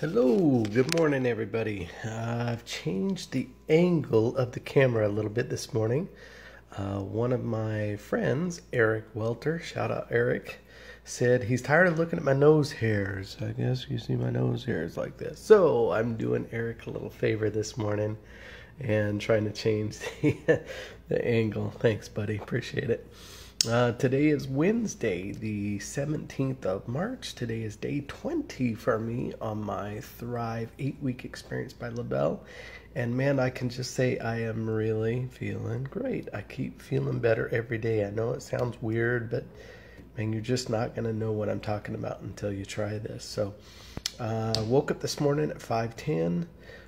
Hello, good morning, everybody. Uh, I've changed the angle of the camera a little bit this morning. Uh, one of my friends, Eric Welter, shout out Eric, said he's tired of looking at my nose hairs. I guess you see my nose hairs like this. So I'm doing Eric a little favor this morning and trying to change the, the angle. Thanks, buddy. Appreciate it. Uh, today is Wednesday, the 17th of March. Today is day 20 for me on my Thrive 8 week experience by Le-Vel. And man, I can just say I am really feeling great. I keep feeling better every day. I know it sounds weird, but man, you're just not going to know what I'm talking about until you try this. So, uh, woke up this morning at 5:10,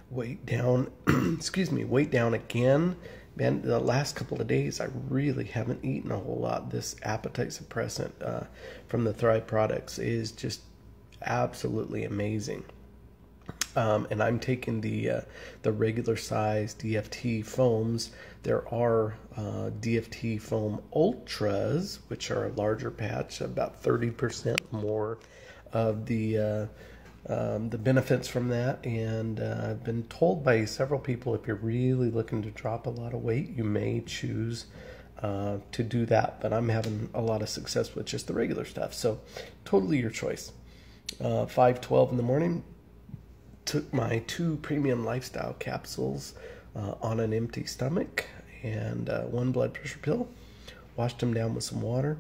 weight down, excuse me, weight down again man, the last couple of days I really haven't eaten a whole lot. This appetite suppressant uh, from the Thrive products is just absolutely amazing. Um, and I'm taking the uh, the regular size DFT foams. There are uh, DFT foam ultras, which are a larger patch, about 30% more of the uh, um, the benefits from that. And uh, I've been told by several people if you're really looking to drop a lot of weight, you may choose uh, to do that. But I'm having a lot of success with just the regular stuff. So, totally your choice. Uh, 512 in the morning, took my two premium lifestyle capsules uh, on an empty stomach and uh, one blood pressure pill, washed them down with some water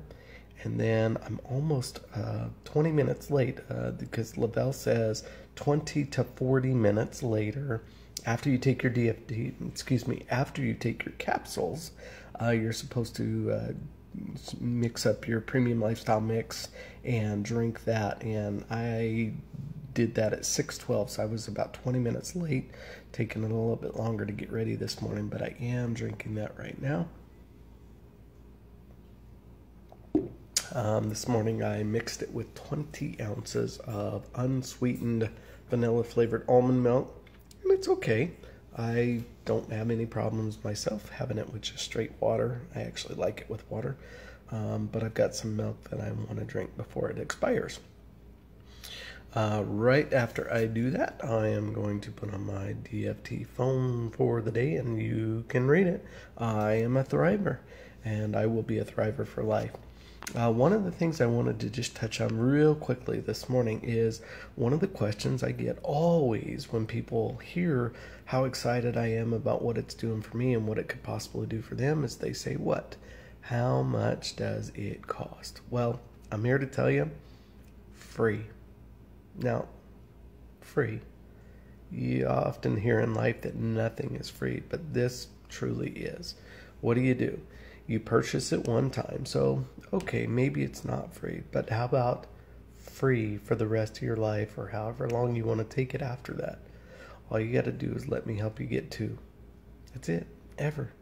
and then I'm almost uh, 20 minutes late uh, because Le-Vel says 20 to 40 minutes later, after you take your DFT, excuse me, after you take your capsules, uh, you're supposed to uh, mix up your premium lifestyle mix and drink that. And I did that at 6:12, so I was about 20 minutes late, taking a little bit longer to get ready this morning. But I am drinking that right now. Um, this morning I mixed it with 20 ounces of unsweetened vanilla flavored almond milk, and it's okay. I don't have any problems myself having it with just straight water. I actually like it with water, um, but I've got some milk that I want to drink before it expires. Uh, right after I do that, I am going to put on my DFT phone for the day, and you can read it. I am a thriver, and I will be a thriver for life. Uh, one of the things I wanted to just touch on real quickly this morning is one of the questions I get always when people hear how excited I am about what it's doing for me and what it could possibly do for them is they say, What? How much does it cost? Well, I'm here to tell you free. Now, free. You often hear in life that nothing is free, but this truly is. What do you do? You purchase it one time, so okay, maybe it's not free, but how about free for the rest of your life or however long you want to take it after that? All you got to do is let me help you get to. That's it, ever.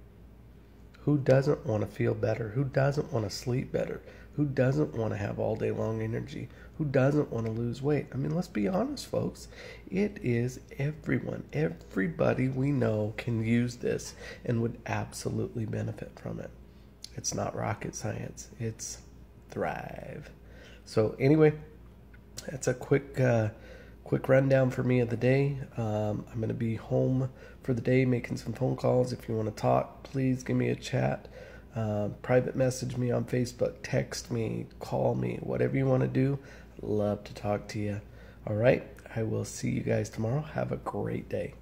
Who doesn't want to feel better? Who doesn't want to sleep better? Who doesn't want to have all day long energy? Who doesn't want to lose weight? I mean, let's be honest, folks. It is everyone. Everybody we know can use this and would absolutely benefit from it. It's not rocket science. It's thrive. So anyway, that's a quick uh, quick rundown for me of the day. Um, I'm going to be home for the day, making some phone calls. If you want to talk, please give me a chat. Uh, private message me on Facebook, text me, call me, whatever you want to do. Love to talk to you. All right. I will see you guys tomorrow. Have a great day.